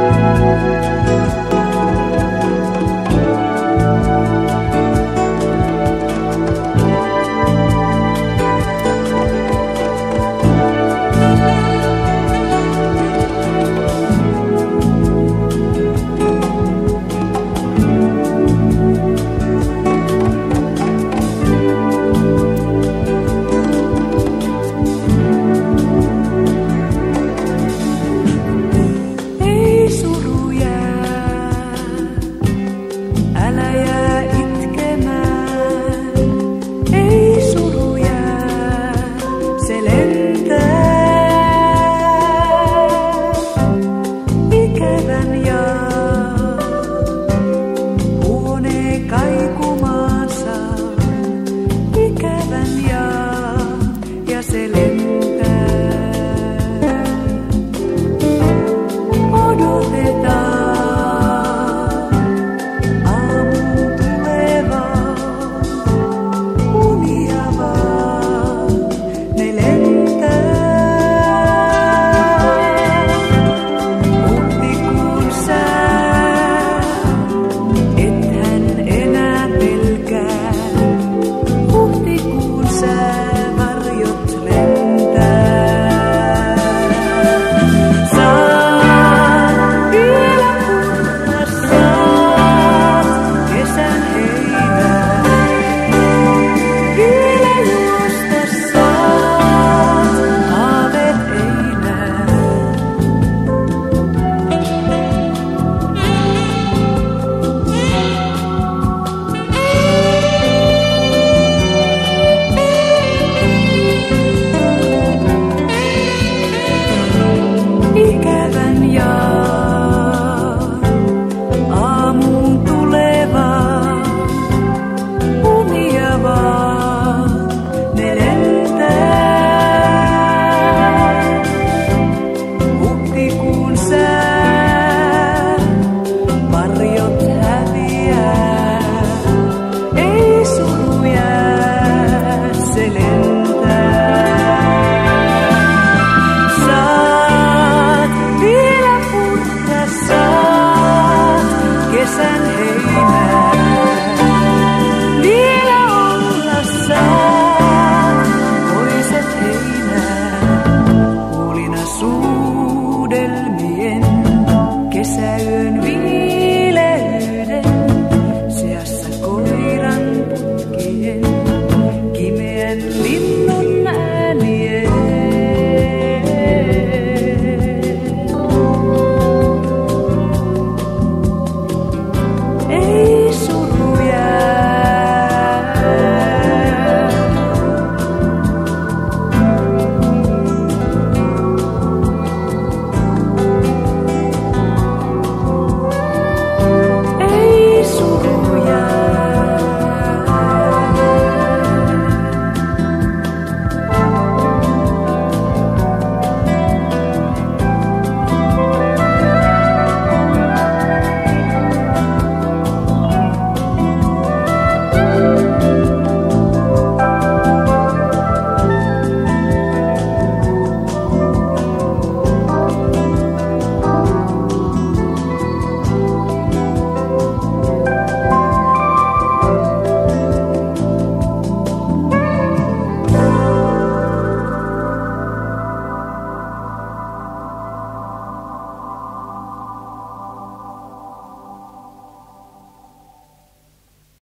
Bye. and